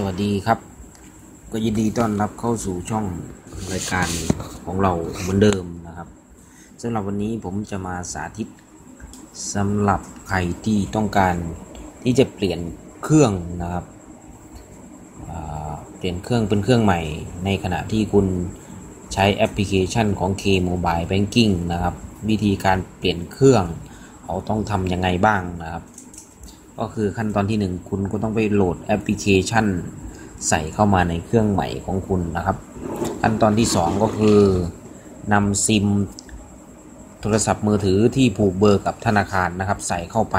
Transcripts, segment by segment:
สวัสดีครับ ก็ยินดีต้อนรับเข้าสู่ช่องรายการของเราเหมือนเดิมนะครับสำหรับวันนี้ผมจะมาสาธิตสำหรับใครที่ต้องการที่จะเปลี่ยนเครื่องนะครับเปลี่ยนเครื่องเป็นเครื่องใหม่ ในขณะที่คุณใช้แอปพลิเคชันของ K Mobile Banking นะครับ วิธีการเปลี่ยนเครื่อง เขาต้องทำยังไงบ้างนะครับ ก็คือขั้นตอนที่ 1 คุณก็ต้องไปโหลดแอปพลิเคชัน ใส่เข้ามาในเครื่องใหม่ของคุณนะครับ ขั้นตอนที่ 2 ก็คือนำซิมโทรศัพท์มือถือที่ผูกเบอร์กับธนาคารนะครับ ใส่เข้าไป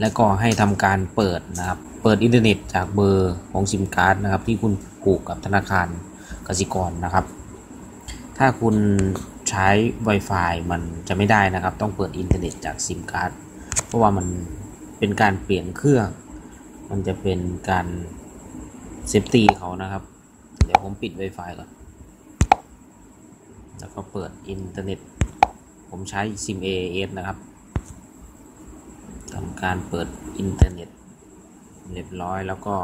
แล้วก็ให้ทำการเปิดนะครับ เปิดอินเทอร์เน็ตจากเบอร์ของซิมการ์ดนะครับ ที่คุณผูกกับธนาคารกสิกรนะครับ ถ้าคุณใช้ Wi-Fi มันจะไม่ได้นะครับ ต้องเปิดอินเทอร์เน็ตจากซิมการ์ด เพราะว่ามันเป็นการเปลี่ยนเครื่อง มันจะเป็นการ safety เขานะครับ เดี๋ยวผมปิด Wi-Fi ก่อน แล้วก็เปิดอินเทอร์เน็ต ผมใช้ซิม AIS นะครับทำการเปิดอินเทอร์เน็ตเรียบร้อยแล้วก็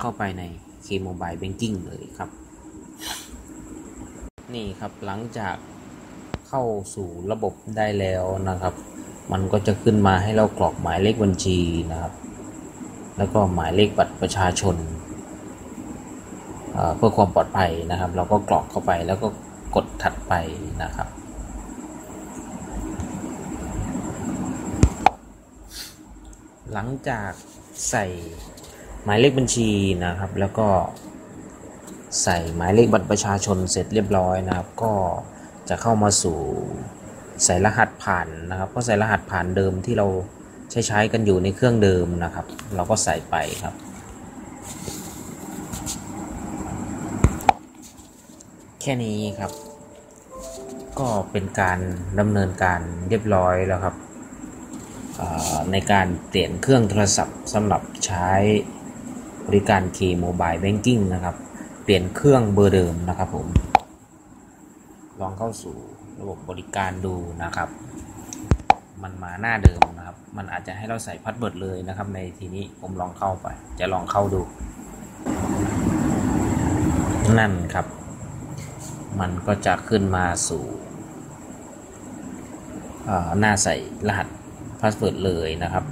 เข้าไปใน K Mobile Banking เลยครับ นี่ครับหลังจาก เข้าสู่ระบบได้แล้วนะครับ มันก็จะขึ้นมาให้เรากรอกหมายเลขบัญชีนะครับ แล้วก็หมายเลขบัตรประชาชนเอ่อเพื่อความปลอดภัยนะครับ เราก็กรอกเข้าไปแล้วก็กดถัดไปนะครับ หลังจากใส่หมายเลขบัญชีนะครับ แล้วก็ใส่หมายเลขบัตรประชาชนเสร็จเรียบร้อยนะครับ ก็ จะเข้ามาสู่ใส่รหัสผ่านนะครับ ก็ใส่รหัสผ่านเดิมที่เราใช้ใช้กันอยู่ในเครื่องเดิมนะครับ เราก็ใส่ไปครับ แค่นี้ครับ ก็เป็นการดำเนินการเรียบร้อยแล้วครับในการเปลี่ยนเครื่องโทรศัพท์สำหรับใช้บริการ K Mobile Banking นะครับ เปลี่ยนเครื่องเบอร์เดิมนะครับผม ลองเข้าสู่ระบบบริการดูนะครับ มันมาหน้าเดิมนะครับ มันอาจจะให้เราใส่ password เลยนะครับ ในทีนี้ผมลองเข้าไป จะลองเข้าดู นั่นครับ มันก็จะขึ้นมาสู่หน้าใส่รหัส password เลยนะครับ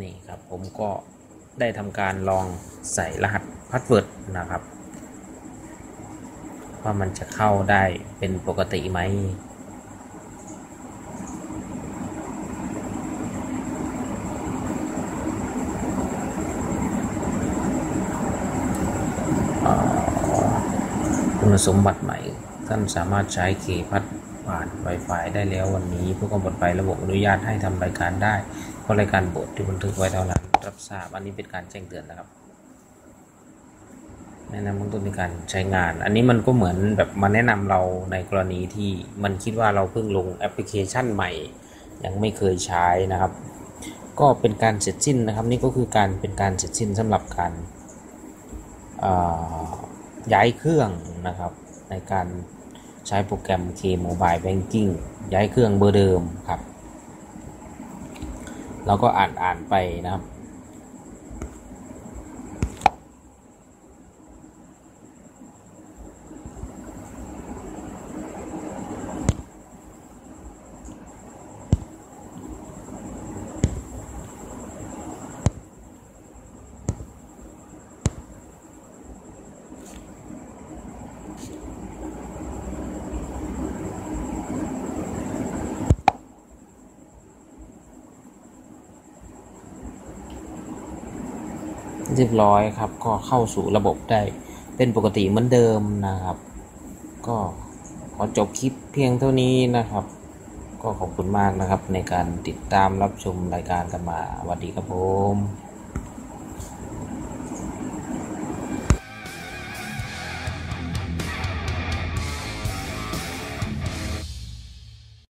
นี่ครับผมก็ได้ทำการลองใส่รหัส password นะครับ ว่ามันจะเข้าได้เป็นปกติไหมคุณสมบัติใหม่ ท่านสามารถใช้เคพัดผ่าน Wi-Fi ได้แล้ววันนี้เพื่อความปลอดภัยระบบอนุญาตให้ทำรายการได้ เพราะรายการบทที่บันทึกไว้เท่านั้น รับทราบอันนี้เป็นการแจ้งเตือนนะครับ แนะนำเบื้องต้นในการใช้งาน อันนี้มันก็เหมือนแบบมาแนะนำเราในกรณีที่มันคิดว่าเราเพิ่งลงแอปพลิเคชันใหม่ ยังไม่เคยใช้นะครับ ก็เป็นการเสร็จสิ้นนะครับ นี่ก็คือการเป็นการเสร็จสิ้นสำหรับการย้ายเครื่องนะครับ ในการใช้โปรแกรม K Mobile Banking ย้ายเครื่องเบอร์เดิมครับเราก็อ่านอ่านไปนะครับ เรียบร้อยครับ ก็เข้าสู่ระบบได้เป็นปกติเหมือนเดิมนะครับ ก็ขอจบคลิปเพียงเท่านี้นะครับ ก็ขอบคุณมากนะครับในการติดตามรับชมรายการกันมาสวัสดีครับผม